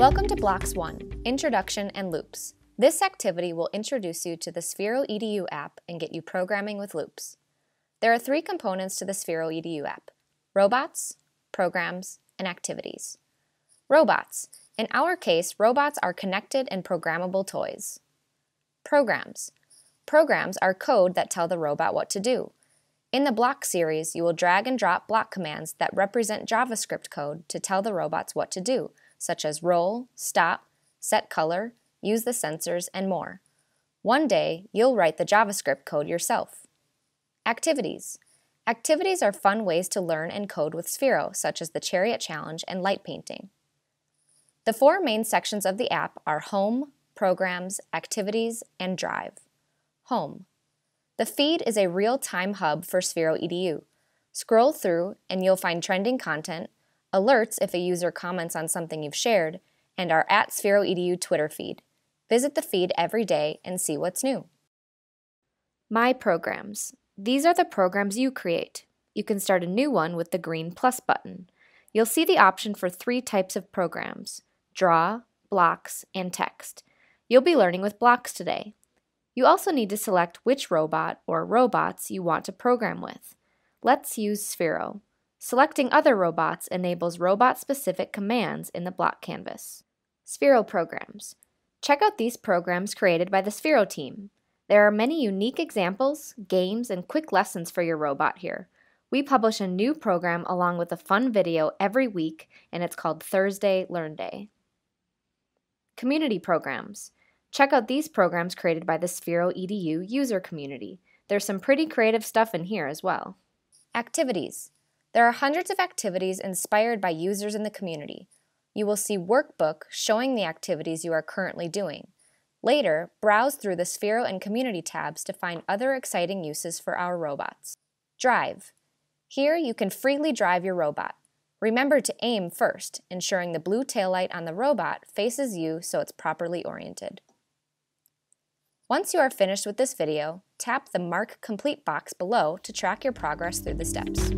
Welcome to Blocks 1, Introduction and Loops. This activity will introduce you to the Sphero EDU app and get you programming with loops. There are three components to the Sphero EDU app, robots, programs, and activities. Robots. In our case, robots are connected and programmable toys. Programs. Programs are code that tell the robot what to do. In the block series, you will drag and drop block commands that represent JavaScript code to tell the robots what to do, such as roll, stop, set color, use the sensors, and more. One day, you'll write the JavaScript code yourself. Activities. Activities are fun ways to learn and code with Sphero, such as the Chariot Challenge and light painting. The four main sections of the app are Home, Programs, Activities, and Drive. Home. The feed is a real-time hub for Sphero EDU. Scroll through and you'll find trending content, alerts if a user comments on something you've shared, and our at Sphero EDU Twitter feed. Visit the feed every day and see what's new. My Programs. These are the programs you create. You can start a new one with the green plus button. You'll see the option for three types of programs, draw, blocks, and text. You'll be learning with blocks today. You also need to select which robot or robots you want to program with. Let's use Sphero. Selecting other robots enables robot-specific commands in the block canvas. Sphero programs. Check out these programs created by the Sphero team. There are many unique examples, games, and quick lessons for your robot here. We publish a new program along with a fun video every week, and it's called Thursday Learn Day. Community programs. Check out these programs created by the Sphero EDU user community. There's some pretty creative stuff in here as well. Activities. There are hundreds of activities inspired by users in the community. You will see Workbook showing the activities you are currently doing. Later, browse through the Sphero and Community tabs to find other exciting uses for our robots. Drive. Here you can freely drive your robot. Remember to aim first, ensuring the blue taillight on the robot faces you so it's properly oriented. Once you are finished with this video, tap the Mark Complete box below to track your progress through the steps.